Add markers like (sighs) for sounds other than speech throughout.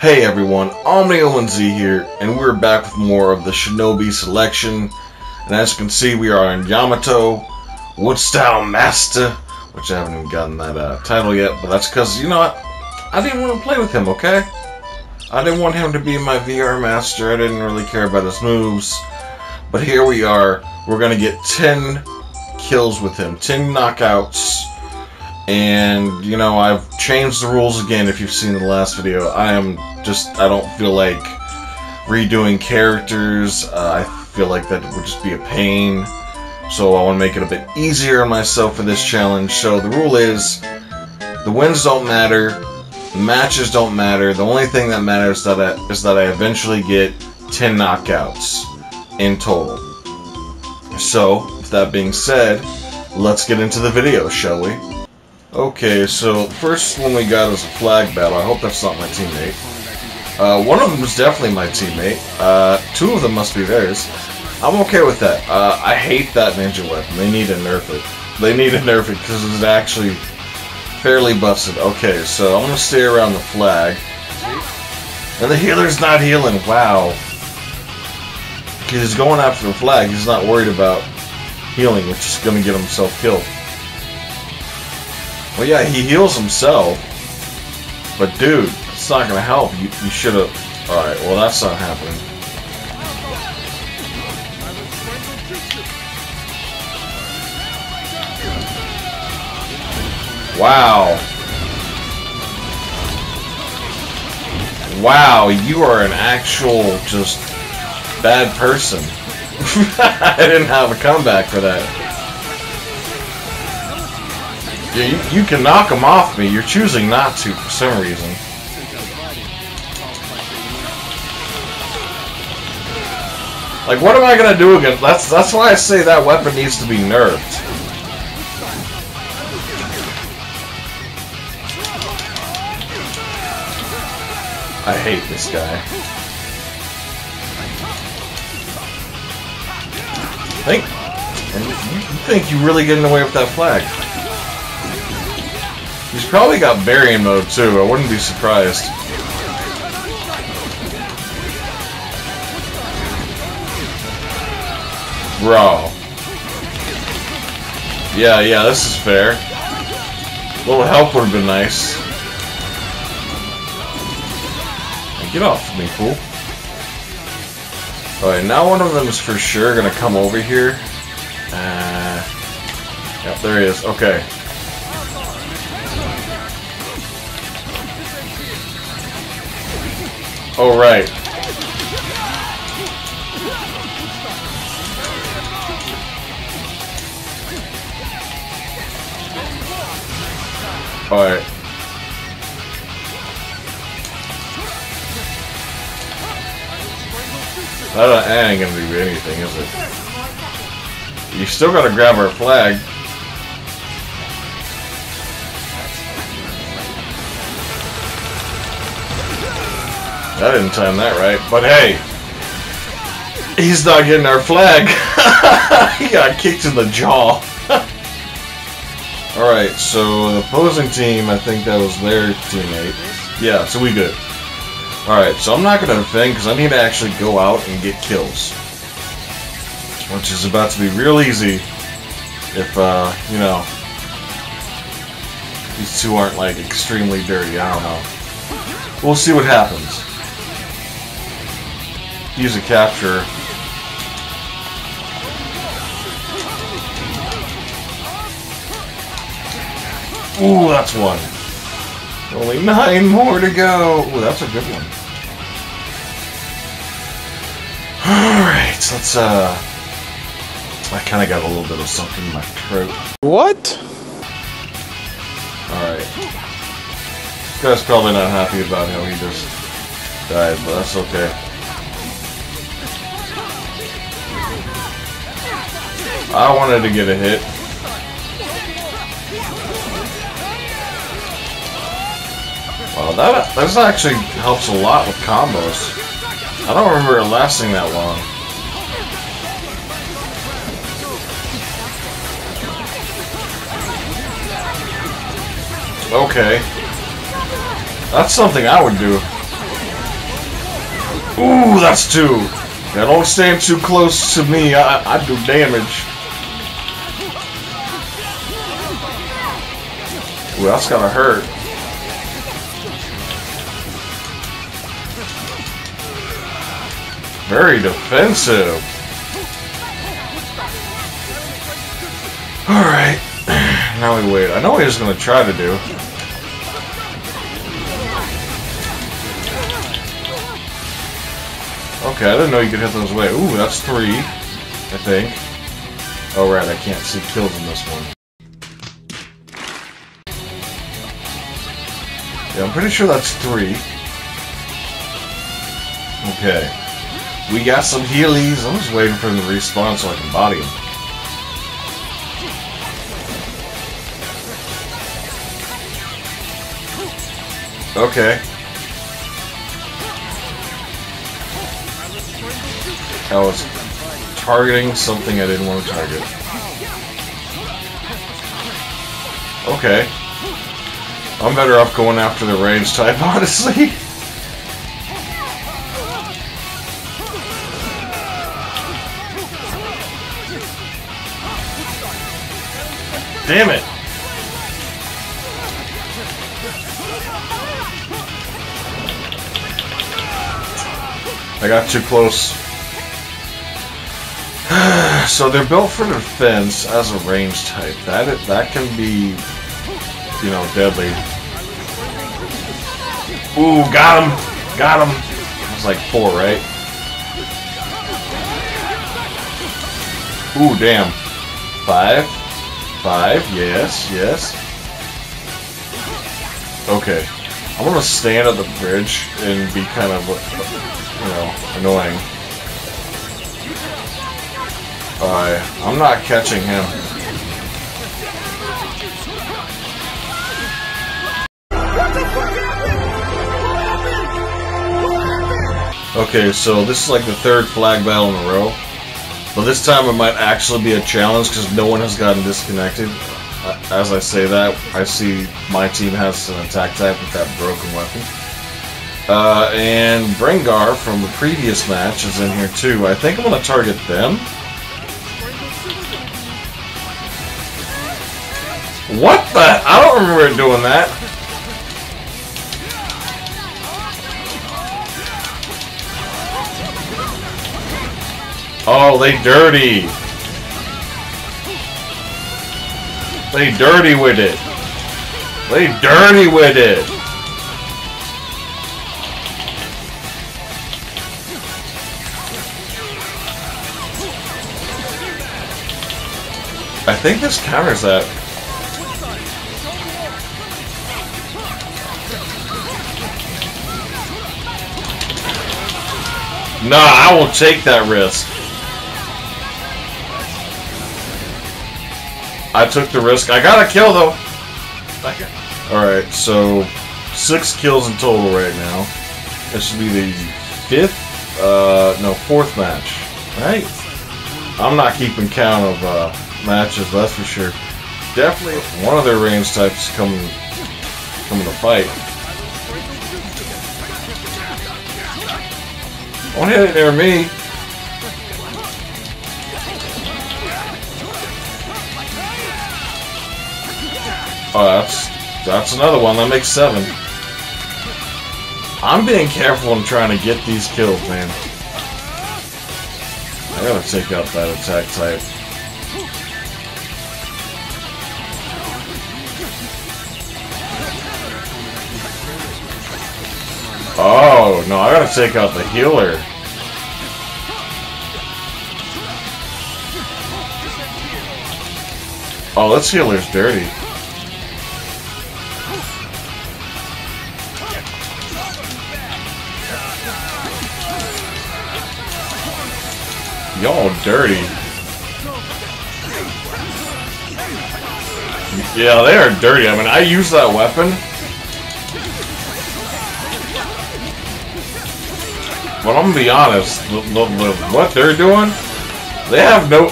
Hey everyone, OmniOmenZ here, and we're back with more of the Shinobi selection. And as you can see, we are in Yamato, Woodstyle Master, which I haven't even gotten that uh, title yet, but that's because, you know what, I didn't want to play with him, okay? I didn't want him to be my VR master, I didn't really care about his moves. But here we are, we're going to get 10 kills with him, 10 knockouts. And, you know, I've changed the rules again if you've seen the last video. I am just, I don't feel like redoing characters. Uh, I feel like that would just be a pain. So I want to make it a bit easier on myself for this challenge. So the rule is, the wins don't matter, matches don't matter. The only thing that matters that I, is that I eventually get 10 knockouts in total. So, with that being said, let's get into the video, shall we? Okay, so first one we got is a flag battle. I hope that's not my teammate. Uh, one of them is definitely my teammate. Uh, two of them must be theirs. I'm okay with that. Uh, I hate that ninja weapon. They need to nerf it. They need to nerf it because it's actually fairly busted. Okay, so I'm going to stay around the flag. And the healer's not healing. Wow. He's going after the flag. He's not worried about healing, which is going to get himself killed. Well, yeah, he heals himself. But, dude, it's not gonna help. You, you should have... Alright, well, that's not happening. Wow. Wow, you are an actual, just, bad person. (laughs) I didn't have a comeback for that. Yeah, you, you can knock them off me. You're choosing not to for some reason. Like, what am I gonna do again? That's that's why I say that weapon needs to be nerfed. I hate this guy. Think, and you think you're really getting away with that flag? He's probably got burying mode too. I wouldn't be surprised. Bro. Yeah, yeah, this is fair. A little help would have been nice. Get off me, fool. Alright, now one of them is for sure gonna come over here. Uh, yep, there he is. Okay. Oh, right. Alright. That uh, ain't gonna do anything, is it? You still gotta grab our flag. I didn't time that right, but hey! He's not getting our flag! (laughs) he got kicked in the jaw! Alright, so the opposing team, I think that was their teammate. Yeah, so we good. Alright, so I'm not going to defend because I need to actually go out and get kills. Which is about to be real easy if, uh, you know, these two aren't, like, extremely dirty. I don't know. We'll see what happens. Use a capture. Ooh, that's one. Only nine more to go. Ooh, that's a good one. Alright, let's, uh... I kind of got a little bit of something in my throat. What? Alright. Guy's probably not happy about how he just died, but that's okay. I wanted to get a hit. Wow, that this actually helps a lot with combos. I don't remember it lasting that long. Okay. That's something I would do. Ooh, that's two. Now don't stand too close to me. I, I do damage. Ooh, that's gotta hurt. Very defensive. Alright. (clears throat) Now we wait. I know what he's gonna try to do. Okay, I didn't know you could hit those away. Ooh, that's three, I think. Oh, right, I can't see kills in this one. Yeah, I'm pretty sure that's three. Okay. We got some healies. I'm just waiting for him to respawn so I can body him. Okay. I was targeting something I didn't want to target. Okay. I'm better off going after the range type, (laughs) honestly. Damn it! I got too close. (sighs) so they're built for defense as a range type. That that can be, you know, deadly. Ooh, got him! Got him! It's like four, right? Ooh, damn. Five? Five, yes, yes. Okay. I'm gonna stand at the bridge and be kind of, you know, annoying. Alright, I'm not catching him. Okay, so this is like the third flag battle in a row. But this time it might actually be a challenge because no one has gotten disconnected. Uh, as I say that, I see my team has an attack type with that broken weapon. Uh, and Brengar from the previous match is in here too. I think I'm going to target them. What the? I don't remember doing that. Oh, they dirty. They dirty with it. They dirty with it. I think this counters that. Nah, I will take that risk. I took the risk. I got a kill though. Alright, so six kills in total right now. This should be the fifth, uh, no, fourth match, right? I'm not keeping count of uh, matches, that's for sure. Definitely one of their range types coming, coming to fight. Don't hit it near me. Oh, that's that's another one. That makes seven. I'm being careful and trying to get these kills, man. I gotta take out that attack type. Oh, no, I gotta take out the healer. Oh, this healer's dirty. Y'all dirty. Yeah, they are dirty. I mean, I use that weapon. But I'm gonna be honest, the, what they're doing, they have no...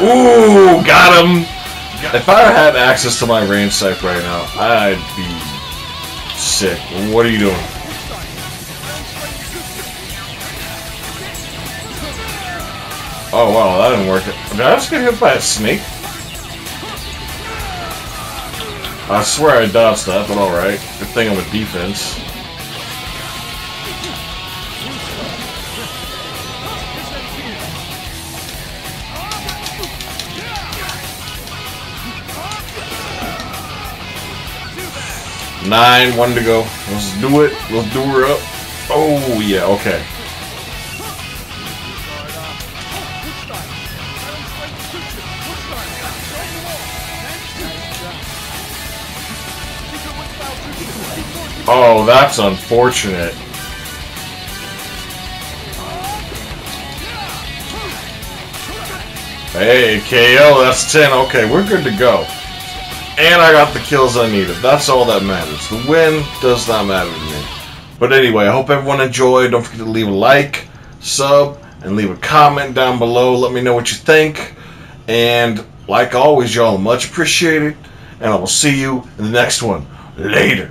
Ooh, got him! If I had access to my range sight right now, I'd be Sick. What are you doing? Oh wow, that didn't work. Did I just get hit by a snake? I swear I dodged that, but alright. Good thing I'm a defense. Nine, one to go. Let's do it. Let's do her up. Oh, yeah, okay. Oh, that's unfortunate. Hey, KO, that's 10. Okay, we're good to go. And I got the kills I needed. That's all that matters. The win does not matter to me. But anyway, I hope everyone enjoyed. Don't forget to leave a like, sub, and leave a comment down below. Let me know what you think. And like always, y'all, much appreciated. And I will see you in the next one. Later.